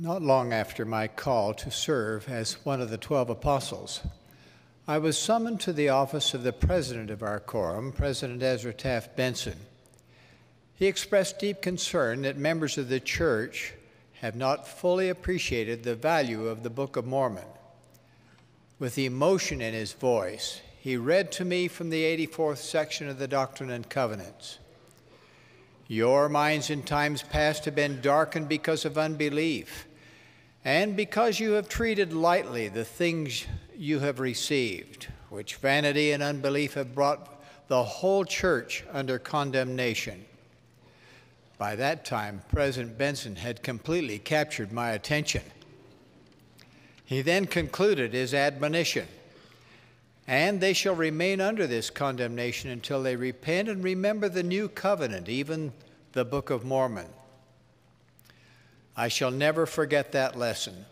Not long after my call to serve as one of the 12 apostles, I was summoned to the office of the president of our quorum, President Ezra Taft Benson. He expressed deep concern that members of the church have not fully appreciated the value of the Book of Mormon. With emotion in his voice, he read to me from the 84th section of the Doctrine and Covenants. Your minds in times past have been darkened because of unbelief and because you have treated lightly the things you have received, which vanity and unbelief have brought the whole church under condemnation. By that time, President Benson had completely captured my attention. He then concluded his admonition And they shall remain under this condemnation until they repent and remember the new covenant, even the Book of Mormon. I shall never forget that lesson.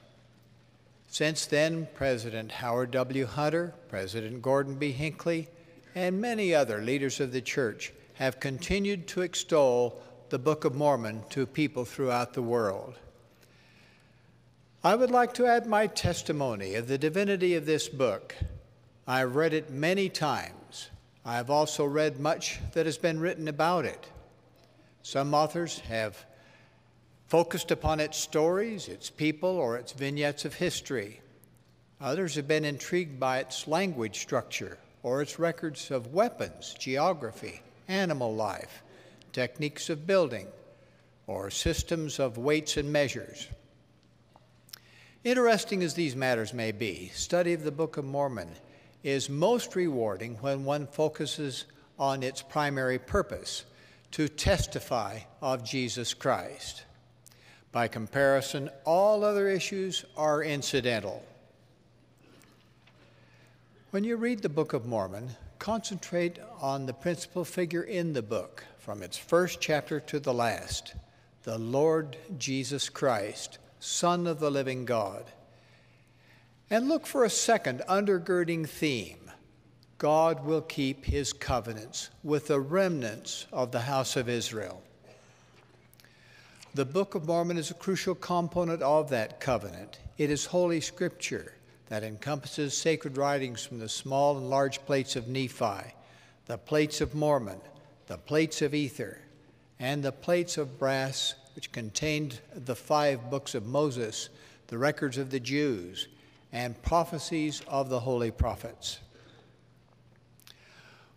Since then, President Howard W. Hunter, President Gordon B. Hinckley, and many other leaders of the church have continued to extol the Book of Mormon to people throughout the world. I would like to add my testimony of the divinity of this book. I've read it many times. I have also read much that has been written about it. Some authors have focused upon its stories, its people, or its vignettes of history. Others have been intrigued by its language structure or its records of weapons, geography, animal life, techniques of building, or systems of weights and measures. Interesting as these matters may be, study of the Book of Mormon is most rewarding when one focuses on its primary purpose to testify of Jesus Christ. By comparison, all other issues are incidental. When you read the Book of Mormon, concentrate on the principal figure in the book, from its first chapter to the last the Lord Jesus Christ, Son of the living God. And look for a second undergirding theme God will keep his covenants with the remnants of the house of Israel. The Book of Mormon is a crucial component of that covenant. It is Holy Scripture that encompasses sacred writings from the small and large plates of Nephi, the plates of Mormon, the plates of Ether, and the plates of brass which contained the five books of Moses, the records of the Jews, and prophecies of the holy prophets.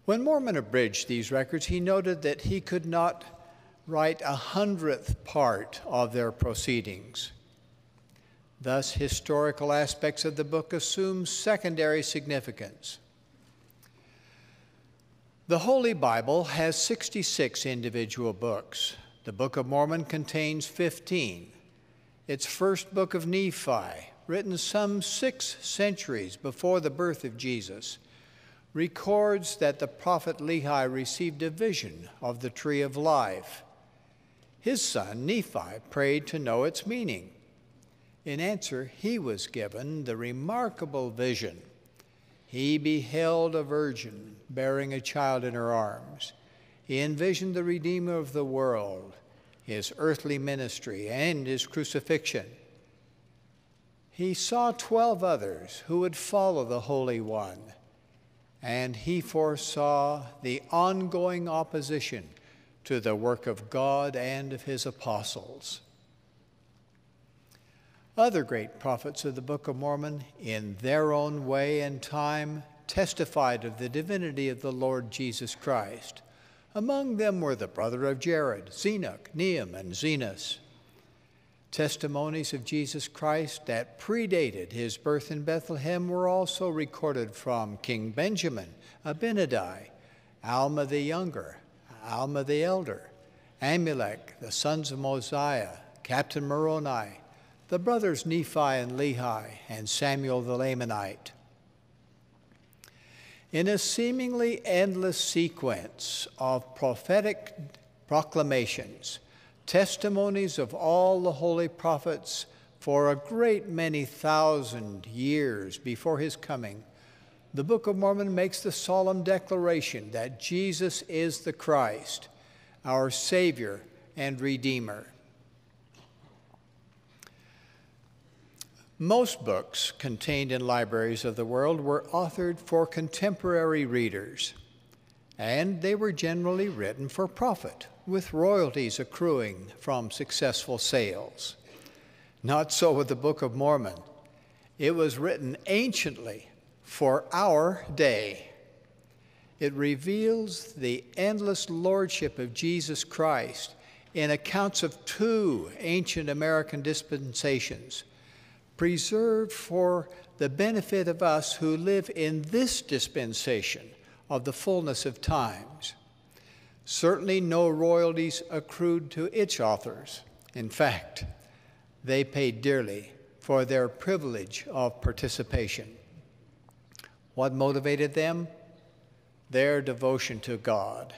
When Mormon abridged these records, he noted that he could not write a hundredth part of their proceedings. Thus, historical aspects of the book assume secondary significance. The Holy Bible has 66 individual books. The Book of Mormon contains 15. Its first book of Nephi, written some six centuries before the birth of Jesus, records that the prophet Lehi received a vision of the tree of life his son Nephi prayed to know its meaning. In answer, he was given the remarkable vision. He beheld a virgin bearing a child in her arms. He envisioned the Redeemer of the world, his earthly ministry, and his crucifixion. He saw 12 others who would follow the Holy One, and he foresaw the ongoing opposition to the work of God and of his apostles. Other great prophets of the Book of Mormon, in their own way and time, testified of the divinity of the Lord Jesus Christ. Among them were the brother of Jared, Zenock, Neum, and Zenos. Testimonies of Jesus Christ that predated his birth in Bethlehem were also recorded from King Benjamin, Abinadi, Alma the Younger, Alma the elder, Amulek, the sons of Mosiah, Captain Moroni, the brothers Nephi and Lehi, and Samuel the Lamanite. In a seemingly endless sequence of prophetic proclamations, testimonies of all the holy prophets for a great many thousand years before his coming, the Book of Mormon makes the solemn declaration that Jesus is the Christ, our Savior and Redeemer. Most books contained in libraries of the world were authored for contemporary readers, and they were generally written for profit, with royalties accruing from successful sales. Not so with the Book of Mormon. It was written anciently for our day. It reveals the endless lordship of Jesus Christ in accounts of two ancient American dispensations preserved for the benefit of us who live in this dispensation of the fullness of times. Certainly, no royalties accrued to its authors. In fact, they paid dearly for their privilege of participation. What motivated them? Their devotion to God.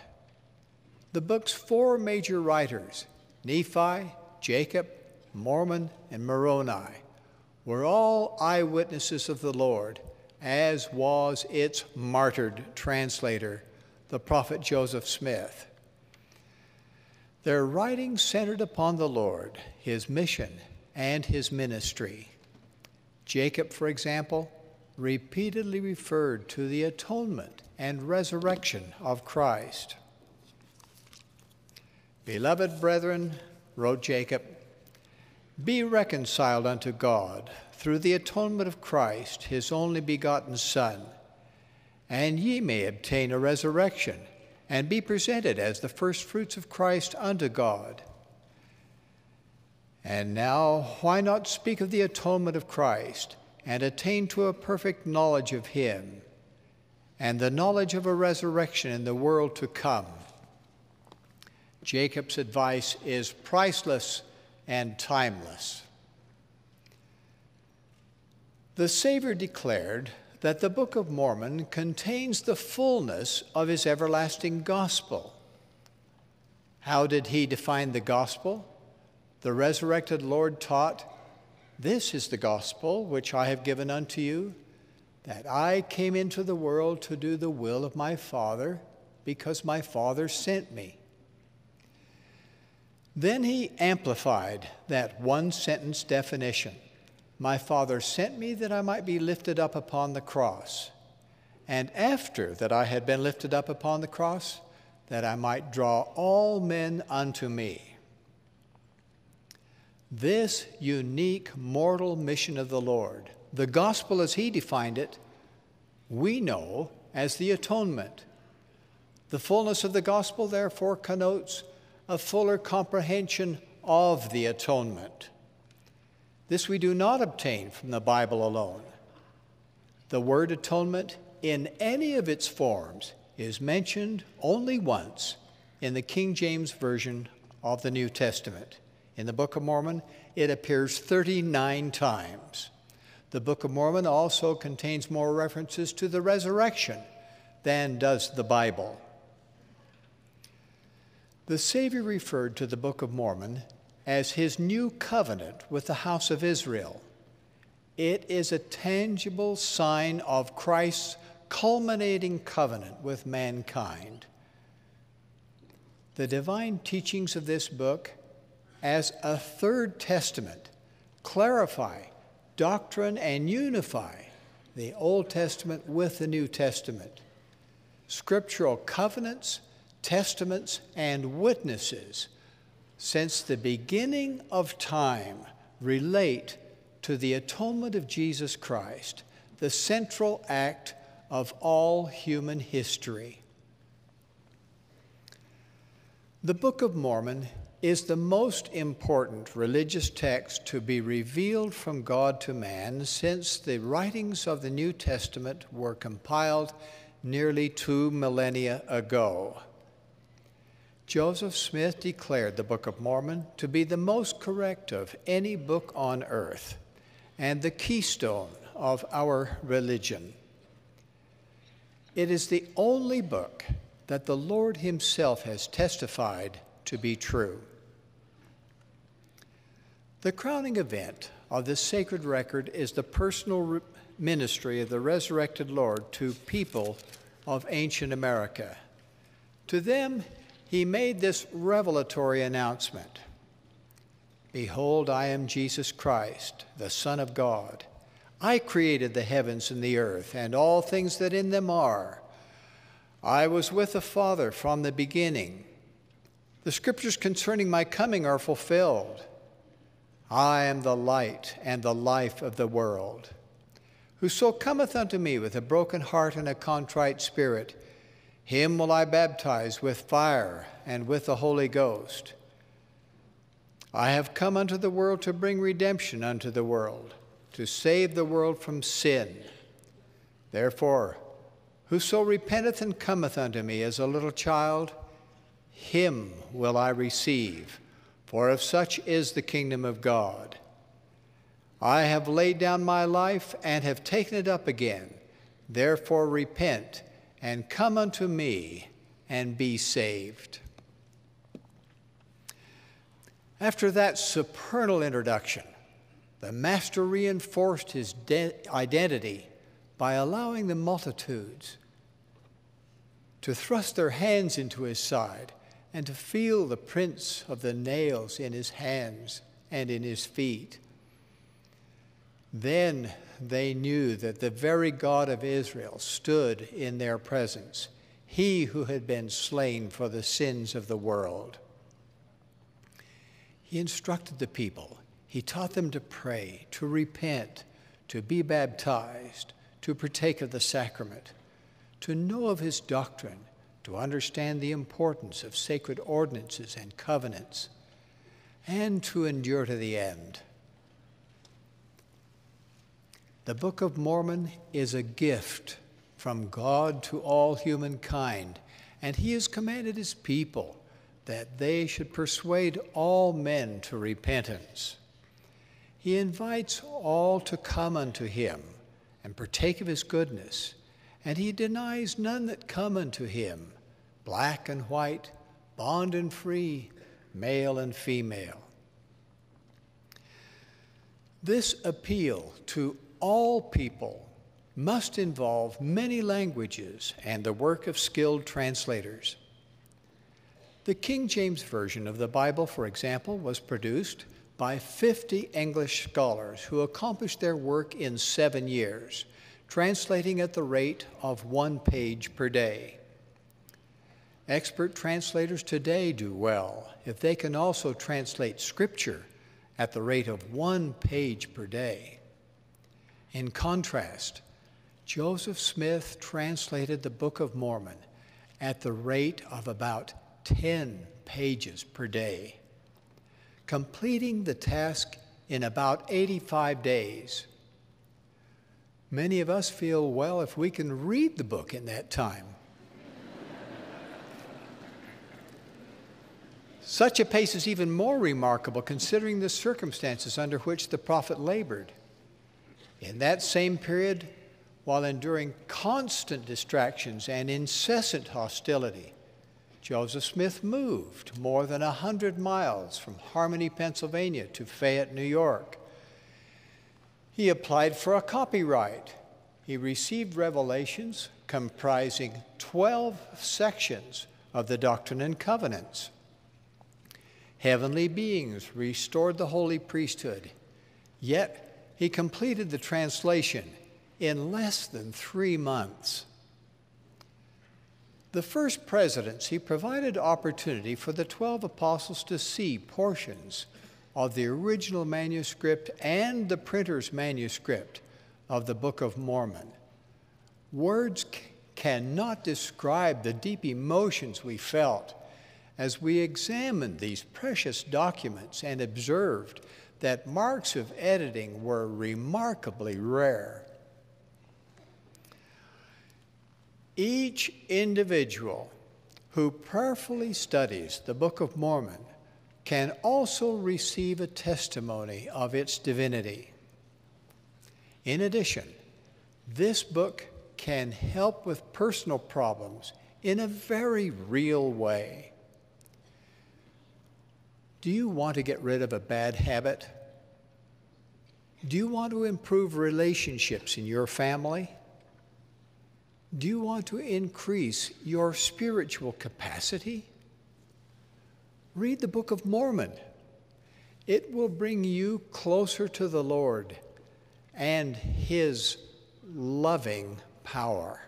The book's four major writers, Nephi, Jacob, Mormon, and Moroni, were all eyewitnesses of the Lord, as was its martyred translator, the prophet Joseph Smith. Their writings centered upon the Lord, his mission, and his ministry. Jacob, for example, repeatedly referred to the atonement and resurrection of Christ. Beloved brethren, wrote Jacob, be reconciled unto God through the atonement of Christ, his only begotten Son, and ye may obtain a resurrection and be presented as the firstfruits of Christ unto God. And now, why not speak of the atonement of Christ and attain to a perfect knowledge of him and the knowledge of a resurrection in the world to come? Jacob's advice is priceless and timeless. The Savior declared that the Book of Mormon contains the fullness of his everlasting gospel. How did he define the gospel? The resurrected Lord taught, This is the gospel which I have given unto you, that I came into the world to do the will of my Father, because my Father sent me. Then he amplified that one sentence definition My Father sent me that I might be lifted up upon the cross. And after that I had been lifted up upon the cross, that I might draw all men unto me. This unique mortal mission of the Lord, the gospel as he defined it, we know as the atonement. The fullness of the gospel, therefore, connotes a fuller comprehension of the atonement. This we do not obtain from the Bible alone. The word atonement, in any of its forms, is mentioned only once in the King James Version of the New Testament. In the Book of Mormon, it appears 39 times. The Book of Mormon also contains more references to the resurrection than does the Bible. The Savior referred to the Book of Mormon as his new covenant with the house of Israel. It is a tangible sign of Christ's culminating covenant with mankind. The divine teachings of this book, as a third testament, clarify doctrine and unify the Old Testament with the New Testament. Scriptural covenants testaments, and witnesses since the beginning of time relate to the atonement of Jesus Christ, the central act of all human history. The Book of Mormon is the most important religious text to be revealed from God to man since the writings of the New Testament were compiled nearly two millennia ago. Joseph Smith declared the Book of Mormon to be the most correct of any book on earth and the keystone of our religion. It is the only book that the Lord Himself has testified to be true. The crowning event of this sacred record is the personal ministry of the resurrected Lord to people of ancient America. To them, he made this revelatory announcement Behold, I am Jesus Christ, the Son of God. I created the heavens and the earth, and all things that in them are. I was with the Father from the beginning. The scriptures concerning my coming are fulfilled. I am the light and the life of the world. Whoso cometh unto me with a broken heart and a contrite spirit, him will I baptize with fire and with the Holy Ghost. I have come unto the world to bring redemption unto the world, to save the world from sin. Therefore, whoso repenteth and cometh unto me as a little child, him will I receive, for of such is the kingdom of God. I have laid down my life and have taken it up again. Therefore, repent and come unto me and be saved. After that supernal introduction, the Master reinforced his identity by allowing the multitudes to thrust their hands into his side and to feel the prints of the nails in his hands and in his feet. Then they knew that the very God of Israel stood in their presence, he who had been slain for the sins of the world. He instructed the people. He taught them to pray, to repent, to be baptized, to partake of the sacrament, to know of his doctrine, to understand the importance of sacred ordinances and covenants, and to endure to the end. The Book of Mormon is a gift from God to all humankind, and he has commanded his people that they should persuade all men to repentance. He invites all to come unto him and partake of his goodness, and he denies none that come unto him, black and white, bond and free, male and female. This appeal to all people must involve many languages and the work of skilled translators. The King James Version of the Bible, for example, was produced by 50 English scholars who accomplished their work in seven years, translating at the rate of one page per day. Expert translators today do well if they can also translate Scripture at the rate of one page per day. In contrast, Joseph Smith translated the Book of Mormon at the rate of about 10 pages per day, completing the task in about 85 days. Many of us feel, well, if we can read the book in that time. Such a pace is even more remarkable considering the circumstances under which the prophet labored. In that same period, while enduring constant distractions and incessant hostility, Joseph Smith moved more than 100 miles from Harmony, Pennsylvania to Fayette, New York. He applied for a copyright. He received revelations comprising 12 sections of the Doctrine and Covenants. Heavenly beings restored the holy priesthood, yet he completed the translation in less than three months. The first presidency provided opportunity for the 12 apostles to see portions of the original manuscript and the printer's manuscript of the Book of Mormon. Words c- cannot describe the deep emotions we felt as we examined these precious documents and observed that marks of editing were remarkably rare. Each individual who prayerfully studies the Book of Mormon can also receive a testimony of its divinity. In addition, this book can help with personal problems in a very real way. Do you want to get rid of a bad habit? Do you want to improve relationships in your family? Do you want to increase your spiritual capacity? Read the Book of Mormon. It will bring you closer to the Lord and His loving power.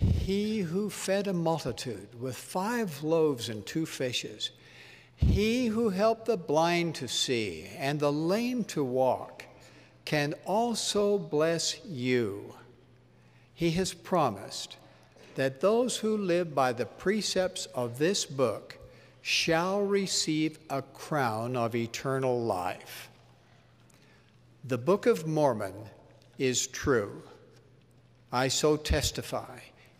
He who fed a multitude with five loaves and two fishes, he who helped the blind to see and the lame to walk, can also bless you. He has promised that those who live by the precepts of this book shall receive a crown of eternal life. The Book of Mormon is true. I so testify